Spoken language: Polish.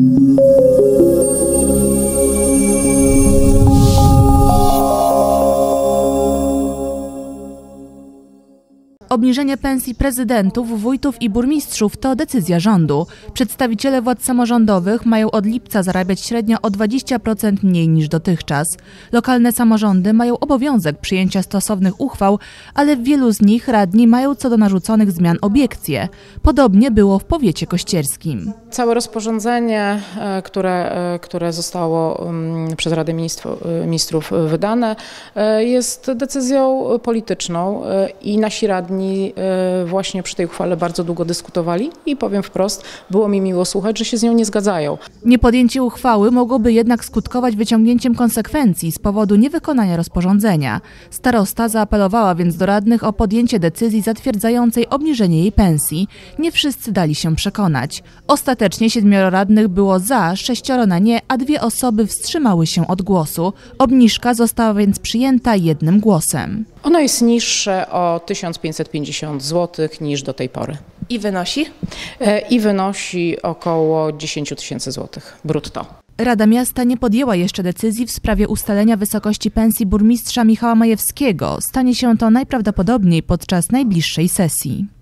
Thank you. Obniżenie pensji prezydentów, wójtów i burmistrzów to decyzja rządu. Przedstawiciele władz samorządowych mają od lipca zarabiać średnio o 20% mniej niż dotychczas. Lokalne samorządy mają obowiązek przyjęcia stosownych uchwał, ale w wielu z nich radni mają co do narzuconych zmian obiekcje. Podobnie było w powiecie kościerskim. Całe rozporządzenie, e, które, e, które zostało mm, przez Radę Ministrów, Ministrów wydane, e, jest decyzją polityczną i nasi radni e, właśnie przy tej uchwale bardzo długo dyskutowali i powiem wprost, było mi miło słuchać, że się z nią nie zgadzają. Niepodjęcie uchwały mogłoby jednak skutkować wyciągnięciem konsekwencji z powodu niewykonania rozporządzenia. Starosta zaapelowała więc do radnych o podjęcie decyzji zatwierdzającej obniżenie jej pensji. Nie wszyscy dali się przekonać. Ostatecznie siedmioro radnych było za, sześcioro na nie, a dwie osoby wstrzymały się od głosu. Obniżka została więc przyjęta jednym głosem. Ono jest niższe o 1550 zł niż do tej pory. I wynosi? E, I wynosi około 10 tysięcy złotych brutto. Rada Miasta nie podjęła jeszcze decyzji w sprawie ustalenia wysokości pensji burmistrza Michała Majewskiego. Stanie się to najprawdopodobniej podczas najbliższej sesji.